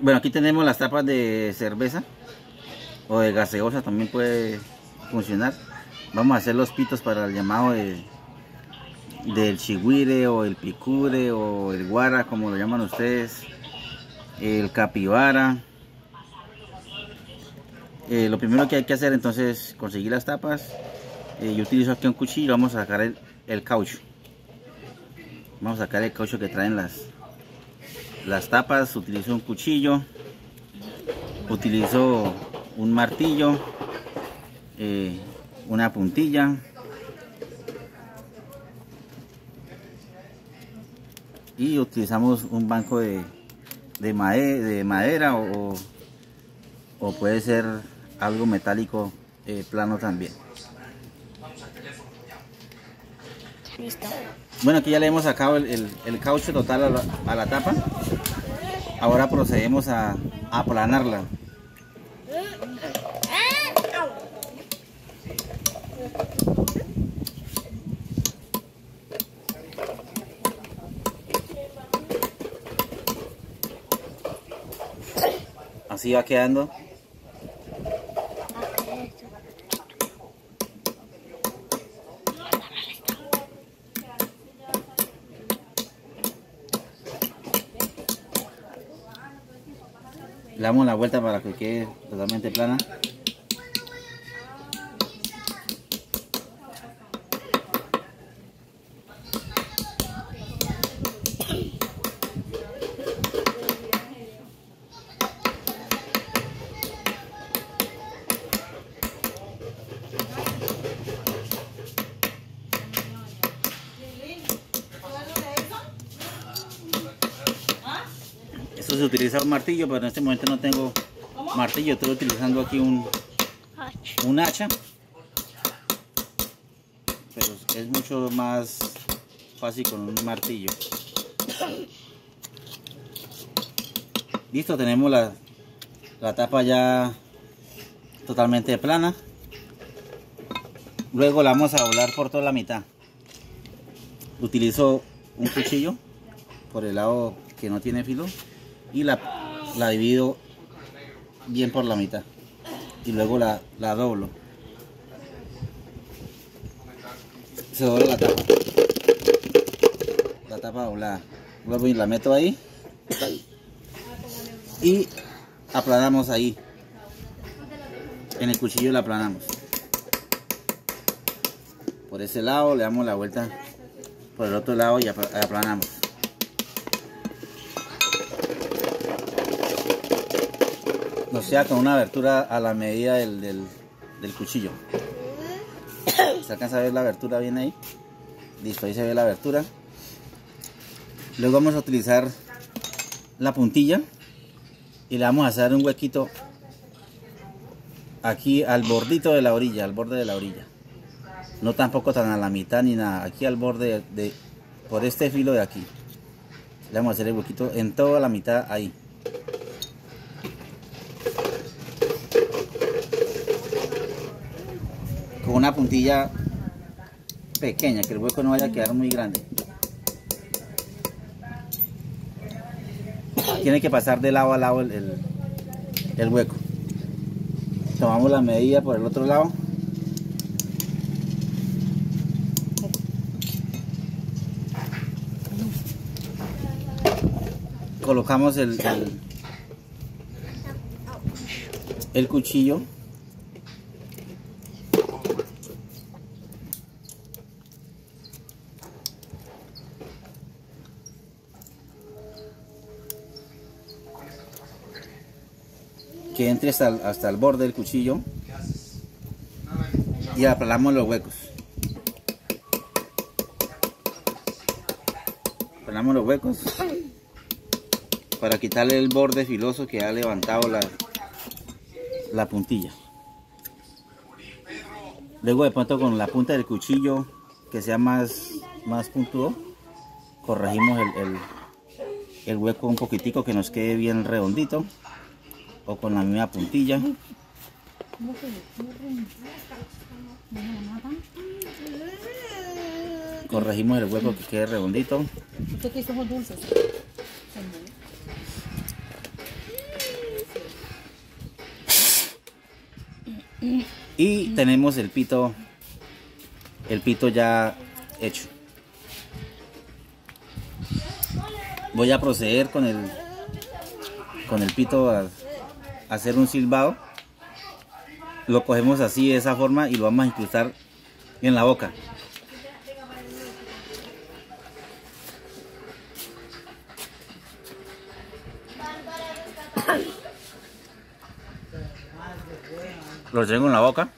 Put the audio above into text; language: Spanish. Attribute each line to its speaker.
Speaker 1: Bueno, aquí tenemos las tapas de cerveza o de gaseosa, también puede funcionar. Vamos a hacer los pitos para el llamado de, del chigüire o el picure o el guara, como lo llaman ustedes, el capibara. Eh, lo primero que hay que hacer entonces es conseguir las tapas. Eh, yo utilizo aquí un cuchillo, vamos a sacar el, el caucho. Vamos a sacar el caucho que traen las, las tapas. Utilizo un cuchillo. Utilizo un martillo. eh, una puntilla. Y utilizamos un banco de, de, mae- de madera o, o puede ser algo metálico eh, plano también.
Speaker 2: Listo.
Speaker 1: Bueno, aquí ya le hemos sacado el, el- el caucho total a la, a la tapa. Ahora procedemos a, aplanarla. Así va quedando. Le damos la vuelta para que quede totalmente plana. Esto se utiliza un martillo, pero en este momento no tengo martillo, estoy utilizando aquí un, un hacha. Pero es mucho más fácil con un martillo. Listo, tenemos la, la tapa ya totalmente plana. Luego la vamos a doblar por toda la mitad. Utilizo un cuchillo por el lado que no tiene filo y la, la divido bien por la mitad. Y luego la, la doblo. Se dobla la tapa. La tapa doblada. Luego la meto ahí. Y aplanamos ahí. En el cuchillo la aplanamos. Por ese lado le damos la vuelta. Por el otro lado y apl- aplanamos o sea con una abertura a la medida del, del, cuchillo. Se alcanza a ver la abertura bien ahí listo ahí se ve la abertura. Luego vamos a utilizar la puntilla y le vamos a hacer un huequito aquí al bordito de la orilla al borde de la orilla. No tampoco tan a la mitad ni nada aquí al borde de por este filo de aquí. Le vamos a hacer el huequito en toda la mitad ahí con una puntilla pequeña, que el hueco no vaya a quedar muy grande. Tiene que pasar de lado a lado el, el- hueco. Tomamos la medida por el otro lado. Colocamos el, el cuchillo que entre hasta hasta el borde del cuchillo y aplanamos los huecos. Aplanamos los huecos para quitarle el borde filoso que ha levantado la, la puntilla. Luego de pronto con la punta del cuchillo que sea más, más puntudo, corregimos el- el hueco un poquitico que nos quede bien redondito o con la misma puntilla. Corregimos el hueco que quede redondito. Y tenemos el pito, el pito ya hecho. Voy a proceder con el, con el pito hacer un silbado. Lo cogemos así de esa forma y lo vamos a incrustar en la boca. Lo tengo en la boca.